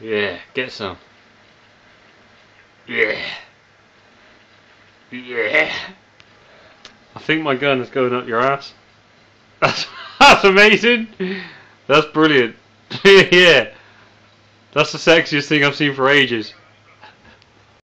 Yeah, get some. Yeah. Yeah. I think my gun is going up your ass. That's, that's amazing. That's brilliant. yeah. That's the sexiest thing I've seen for ages.